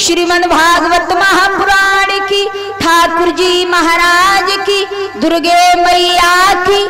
श्रीमद भागवत महापुराण की ठाकुर जी महाराज की दुर्गे मैया की।